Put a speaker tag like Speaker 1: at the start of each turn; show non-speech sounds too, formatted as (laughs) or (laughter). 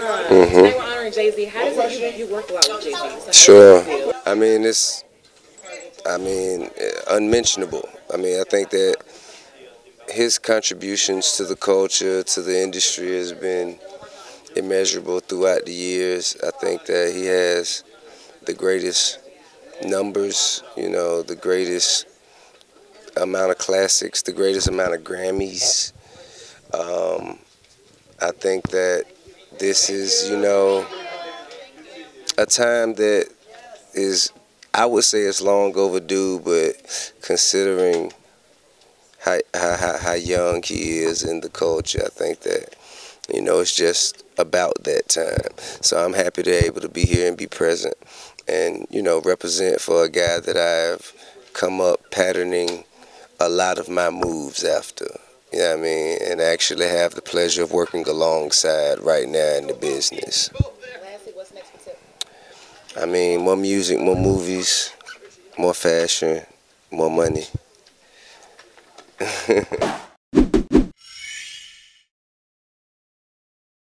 Speaker 1: Mm-hmm. Today we're honoring Jay Z. How does it you, you work a lot with Jay Z?
Speaker 2: sure. I mean, it's, I mean, unmentionable. I mean, I think that his contributions to the culture, to the industry, has been immeasurable throughout the years. I think that he has the greatest numbers, you know, the greatest amount of classics, the greatest amount of Grammys. Um, I think that this is, you know, a time that is, I would say it's long overdue, but considering how, how, how young he is in the culture, I think that, you know, it's just about that time. So I'm happy to be able to be here and be present and, you know, represent for a guy that I've come up patterning a lot of my moves after. What I mean? And actually have the pleasure of working alongside right now in the business. I mean, more music, more movies, more fashion, more money. (laughs)